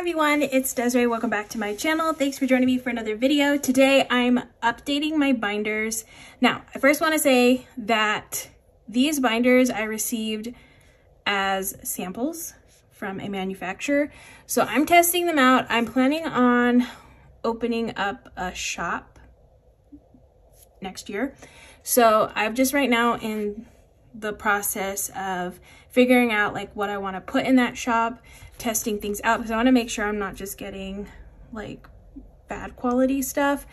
everyone, it's Desiree. Welcome back to my channel. Thanks for joining me for another video. Today I'm updating my binders. Now, I first want to say that these binders I received as samples from a manufacturer. So I'm testing them out. I'm planning on opening up a shop next year. So I'm just right now in the process of figuring out like what I want to put in that shop, testing things out because I want to make sure I'm not just getting like bad quality stuff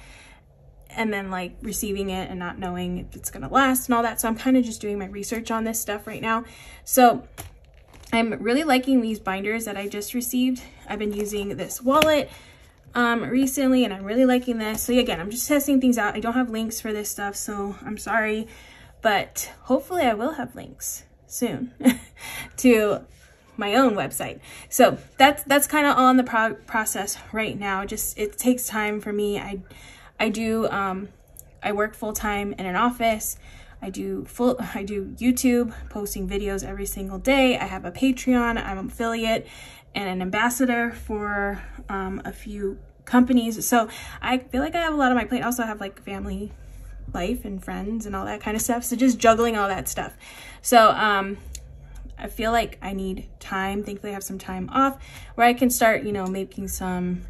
and then like receiving it and not knowing if it's gonna last and all that. So I'm kind of just doing my research on this stuff right now. So I'm really liking these binders that I just received. I've been using this wallet um, recently and I'm really liking this. So again, I'm just testing things out. I don't have links for this stuff, so I'm sorry, but hopefully I will have links soon to my own website. So that's that's kind of on the pro process right now. Just it takes time for me. I I do um, I work full time in an office. I do full I do YouTube posting videos every single day. I have a Patreon. I'm an affiliate and an ambassador for um, a few companies. So I feel like I have a lot on my plate. Also, I have like family life and friends and all that kind of stuff. So just juggling all that stuff. So um, I feel like I need time. Thankfully, I have some time off where I can start, you know, making some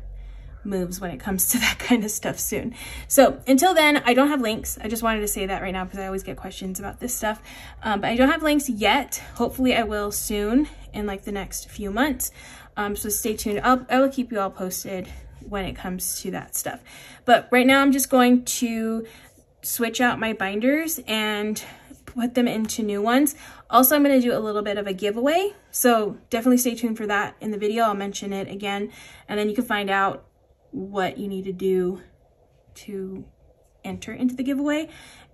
moves when it comes to that kind of stuff soon. So until then, I don't have links. I just wanted to say that right now because I always get questions about this stuff. Um, but I don't have links yet. Hopefully I will soon in like the next few months. Um, so stay tuned. I'll, I will keep you all posted when it comes to that stuff. But right now I'm just going to switch out my binders and put them into new ones. Also, I'm going to do a little bit of a giveaway. So definitely stay tuned for that in the video. I'll mention it again. And then you can find out what you need to do to enter into the giveaway.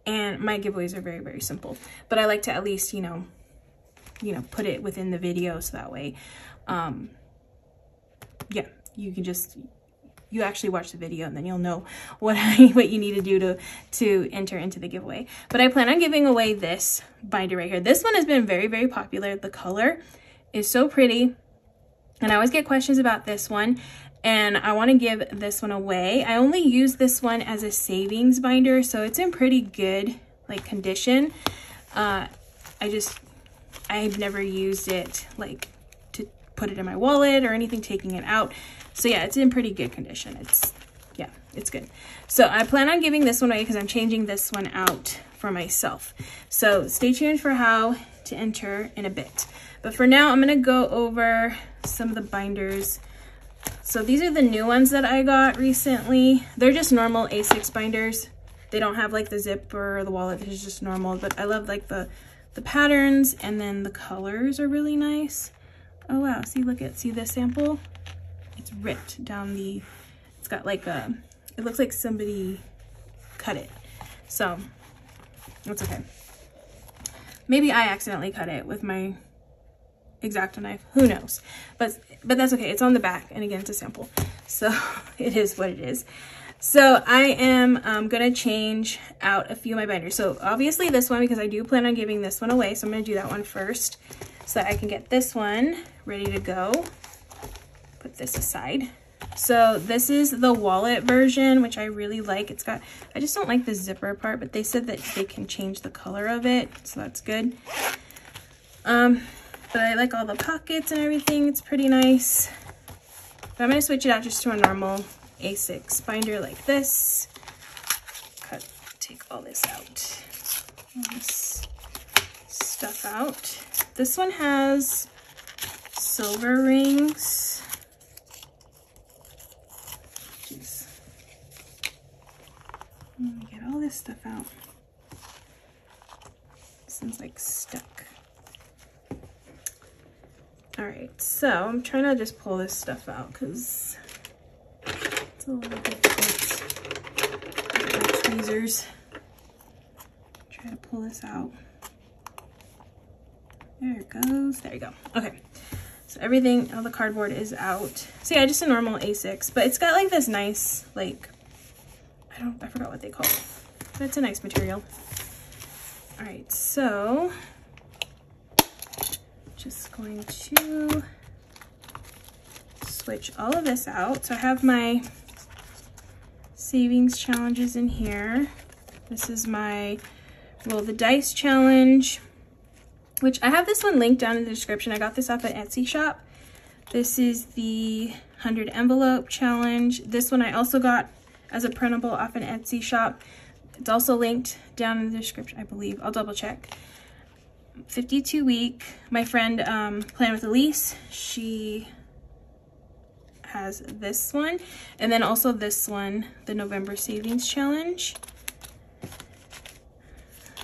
And my giveaways are very, very simple. But I like to at least, you know, you know, put it within the video so that way, um, yeah, you can just you actually watch the video and then you'll know what I, what you need to do to, to enter into the giveaway. But I plan on giving away this binder right here. This one has been very, very popular. The color is so pretty. And I always get questions about this one and I want to give this one away. I only use this one as a savings binder, so it's in pretty good like condition. Uh, I just, I've never used it like to put it in my wallet or anything, taking it out. So yeah, it's in pretty good condition. It's, yeah, it's good. So I plan on giving this one away because I'm changing this one out for myself. So stay tuned for how to enter in a bit. But for now, I'm gonna go over some of the binders. So these are the new ones that I got recently. They're just normal A6 binders. They don't have like the zipper or the wallet, it's just normal, but I love like the, the patterns and then the colors are really nice. Oh wow, see, look at, see this sample? It's ripped down the, it's got like a, it looks like somebody cut it. So that's okay. Maybe I accidentally cut it with my X-Acto knife, who knows? But, but that's okay, it's on the back, and again, it's a sample. So it is what it is. So I am um, gonna change out a few of my binders. So obviously this one, because I do plan on giving this one away, so I'm gonna do that one first so that I can get this one ready to go put this aside. So this is the wallet version, which I really like. It's got, I just don't like the zipper part, but they said that they can change the color of it, so that's good. Um, but I like all the pockets and everything. It's pretty nice. But I'm gonna switch it out just to a normal A6 binder like this. Cut, take all this out. All this stuff out. This one has silver rings Let me get all this stuff out. This one's like stuck. All right, so I'm trying to just pull this stuff out because it's a little difficult. Tweezers. Try to pull this out. There it goes. There you go. Okay. So everything, all the cardboard is out. So yeah, just a normal A6, but it's got like this nice, like, I don't, I forgot what they call it, but it's a nice material. All right, so just going to switch all of this out. So I have my savings challenges in here. This is my roll the dice challenge, which I have this one linked down in the description. I got this off at Etsy shop. This is the 100 envelope challenge. This one I also got as a printable off an Etsy shop. It's also linked down in the description, I believe. I'll double check. 52 week. My friend um, Plan with Ilysse, she has this one. And then also this one, the November Savings Challenge.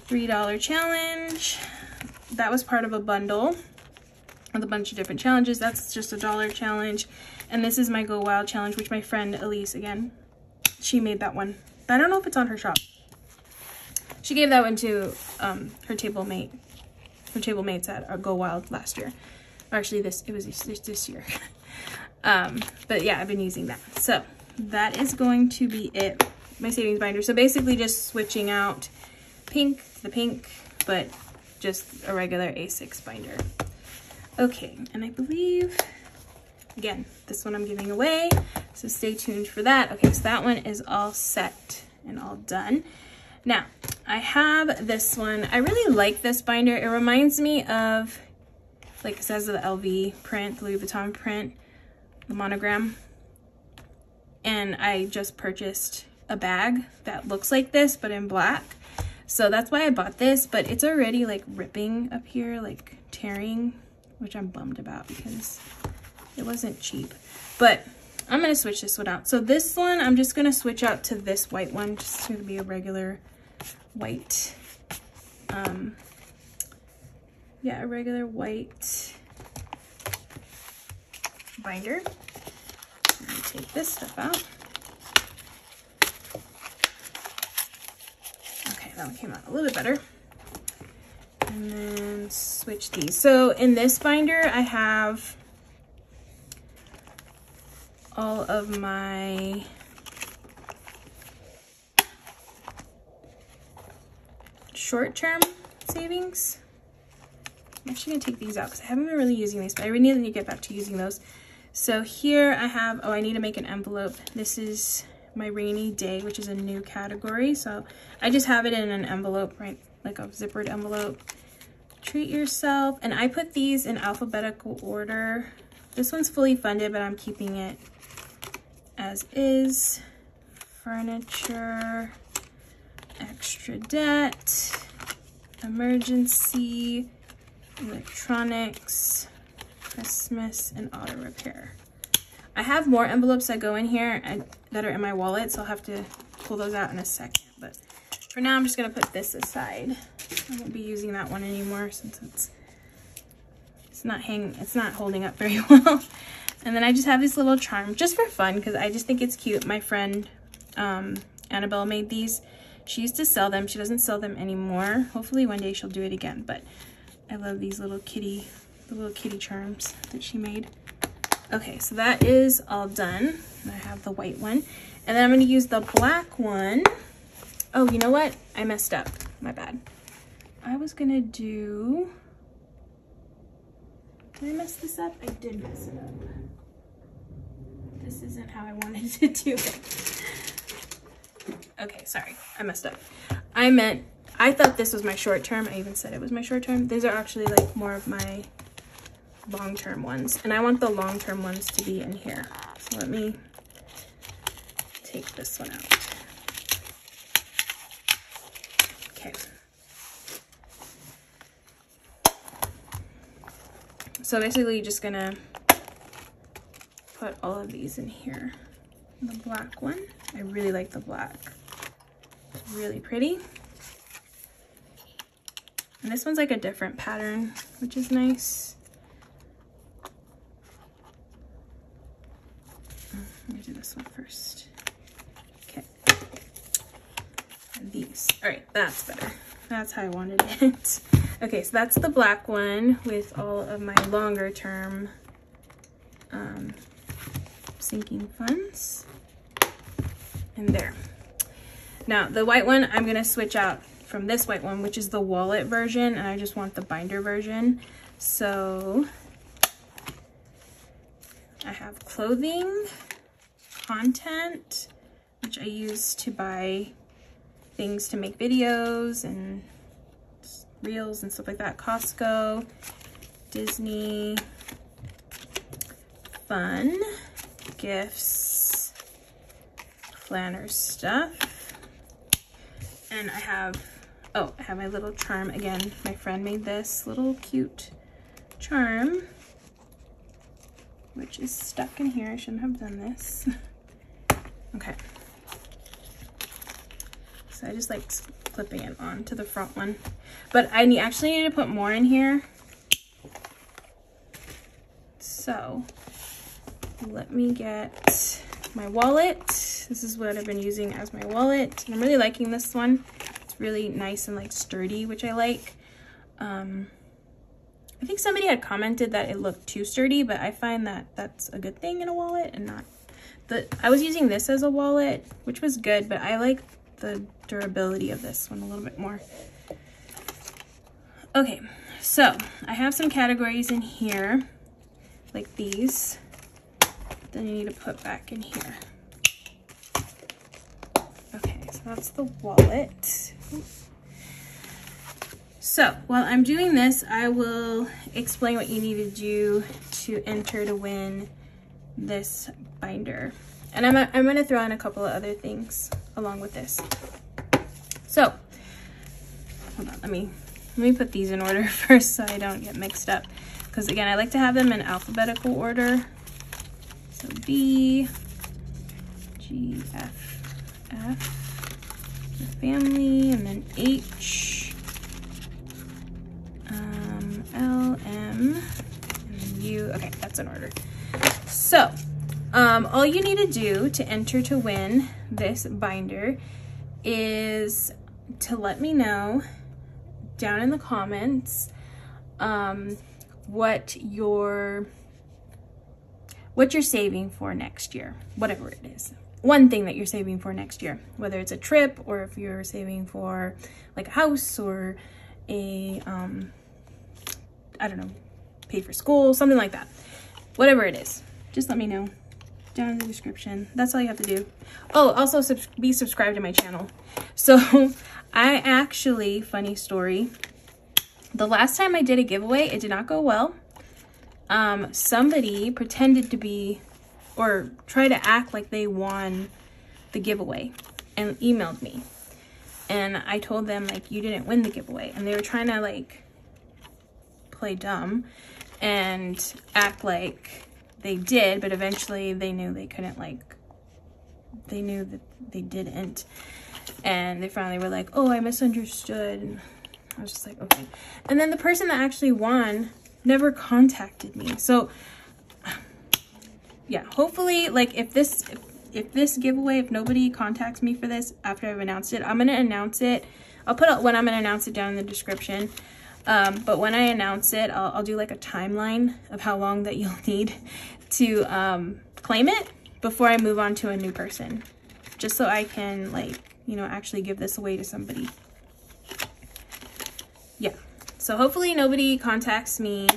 $3 challenge. That was part of a bundle with a bunch of different challenges. That's just a dollar challenge. And this is my Go Wild challenge, which my friend Ilysse, again, she made that one. I don't know if it's on her shop. She gave that one to um, her table mate, her table mates at uh, Go Wild last year. Or actually, this it was this, this year. um, but yeah, I've been using that. So that is going to be it. My savings binder. So basically, just switching out pink, the pink, but just a regular A6 binder. Okay, and I believe, again, this one I'm giving away, so stay tuned for that. Okay, so that one is all set and all done. Now, I have this one. I really like this binder. It reminds me of, like it says the LV print, Louis Vuitton print, the monogram. And I just purchased a bag that looks like this, but in black. So that's why I bought this, but it's already like ripping up here, like tearing which I'm bummed about because it wasn't cheap. But I'm to switch this one out. So this one, I'm just to switch out to this white one. Just to be a regular white. Um, yeah, a regular white binder. take this stuff out. Okay, that one came out a little bit better and then switch these. So in this binder, I have all of my short-term savings. I'm actually gonna take these out because I haven't been really using these, but I really need to get back to using those. So here I have, oh, I need to make an envelope. This is my rainy day, which is a new category. So I just have it in an envelope, right? Like a zippered envelope treat yourself. And I put these in alphabetical order. This one's fully funded, but I'm keeping it as is. Furniture, extra debt, emergency, electronics, Christmas, and auto repair. I have more envelopes that go in here and that are in my wallet, so I'll have to pull those out in a second. But for now, I'm just gonna put this aside. I won't be using that one anymore since it's it's not hang it's not holding up very well. and then I just have this little charm just for fun because I just think it's cute. My friend um, Annabelle made these. She used to sell them. She doesn't sell them anymore. Hopefully one day she'll do it again. But I love these little kitty, the little kitty charms that she made. Okay, so that is all done. I have the white one. And then I'm to use the black one. Oh, you know what? I messed up. My bad. I was gonna do, did I mess this up? I did mess it up. This isn't how I wanted to do it. Okay, sorry, I messed up. I meant, I thought this was my short term. I even said it was my short term. These are actually like more of my long-term ones. And I want the long-term ones to be in here. So let me take this one out. Okay. So basically just gonna put all of these in here. The black one, I really like the black. It's really pretty. And this one's like a different pattern, which is nice. Let me do this one first. Okay. And these. All right, that's better. That's how I wanted it. Okay, so that's the black one with all of my longer term um, sinking funds. And there. Now, the white one, I'm going to switch out from this white one, which is the wallet version, and I just want the binder version. So I have clothing, content, which I use to buy things to make videos and reels and stuff like that. Costco, Disney, fun, gifts, Flanner stuff. And I have, oh, I have my little charm again. My friend made this little cute charm, which is stuck in here. I shouldn't have done this. okay. So I just like clipping it on to the front one. But I actually need to put more in here. So let me get my wallet. This is what I've been using as my wallet. I'm really liking this one. It's really nice and like sturdy, which I like. Um, I think somebody had commented that it looked too sturdy, but I find that that's a good thing in a wallet and not the, I was using this as a wallet, which was good, but I like the durability of this one a little bit more. Okay, so I have some categories in here, like these, then you need to put back in here. Okay, so that's the wallet. So while I'm doing this, I will explain what you need to do to enter to win this binder. And I'm, I'm gonna throw in a couple of other things along with this. So, hold on, let me, let me put these in order first so I don't get mixed up. Because again, I like to have them in alphabetical order. So B, G, F, F, the family, and then H, um, L, M, and U. Okay, that's in order. So, um, all you need to do to enter to win this binder is to let me know down in the comments um, what your what you're saving for next year, whatever it is. One thing that you're saving for next year, whether it's a trip or if you're saving for like a house or a, um, I don't know, pay for school, something like that. Whatever it is, just let me know down in the description. That's all you have to do. Oh, also sub be subscribed to my channel. So I actually, funny story, the last time I did a giveaway, it did not go well. Um, somebody pretended to be or try to act like they won the giveaway and emailed me. And I told them like, you didn't win the giveaway. And they were trying to like play dumb and act like they did, but eventually they knew they couldn't like, they knew that they didn't. And they finally were like, oh, I misunderstood. And I was just like, okay. And then the person that actually won never contacted me. So yeah, hopefully like if this, if, if this giveaway, if nobody contacts me for this after I've announced it, I'm going to announce it. I'll put it when I'm going to announce it down in the description. Um, but when I announce it, I'll, I'll, do like a timeline of how long that you'll need to um, claim it before I move on to a new person. Just so I can like, you know, actually give this away to somebody. So hopefully nobody contacts me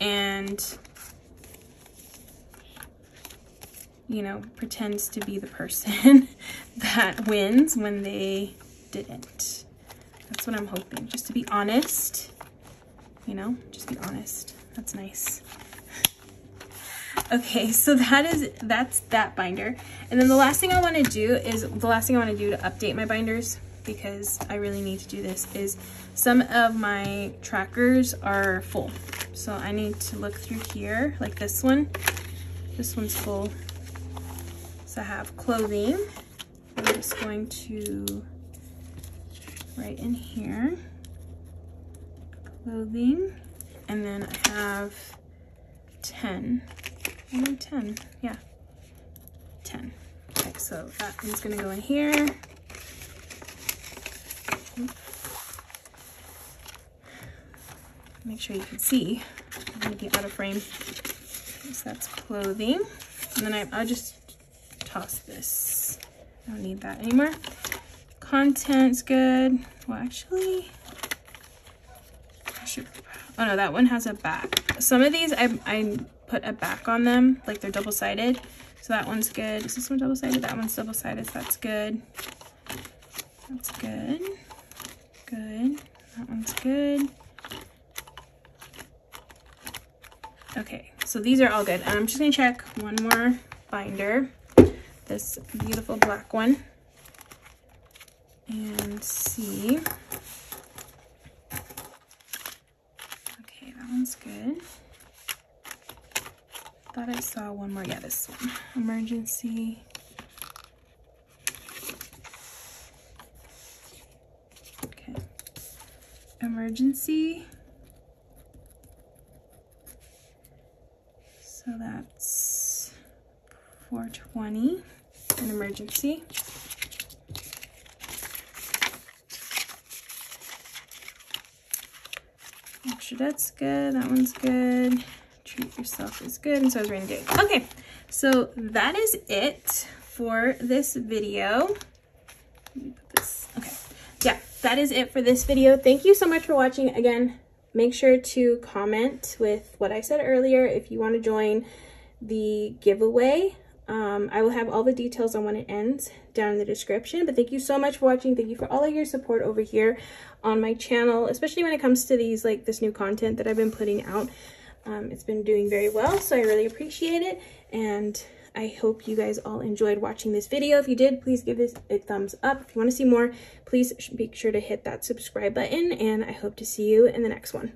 and, you know, pretends to be the person that wins when they didn't. That's what I'm hoping, just to be honest you know, just be honest. That's nice. Okay, so that is, that's that binder. And then the last thing I want to do is, the last thing I want to do to update my binders, because I really need to do this, is some of my trackers are full. So I need to look through here, like this one. This one's full. So I have clothing. I'm just going to write in here clothing. And then I have 10. Only 10, yeah. 10. Okay, so that is gonna go in here. Mm-hmm. Make sure you can see. I'm gonna be out of frame. So that's clothing. And then I, I'll just toss this. I don't need that anymore. Content's good. Well, actually, should, oh no, that one has a back. Some of these I, I put a back on them, like they're double-sided. So that one's good. Is this one double-sided? That one's double-sided, so that's good. That's. Good. Good. Okay, so these are all good. And I'm just gonna check one more binder. This beautiful black one. And see. Okay, that one's good. Thought I saw one more. Yeah, this one. Emergency. Okay. Emergency. So that's 420, an emergency. Make sure that's good, that one's good. Treat yourself is good, and so is rainy day. Okay, so that is it for this video. Let me put this, okay. Yeah, that is it for this video. Thank you so much for watching. Again, Make sure to comment with what I said earlier if you want to join the giveaway. Um, I will have all the details on when it ends down in the description. But thank you so much for watching. Thank you for all of your support over here on my channel, especially when it comes to these, like this new content that I've been putting out. Um, it's been doing very well, so I really appreciate it. And I hope you guys all enjoyed watching this video. If you did, please give this a thumbs up. If you want to see more, please be sure to hit that subscribe button, and I hope to see you in the next one.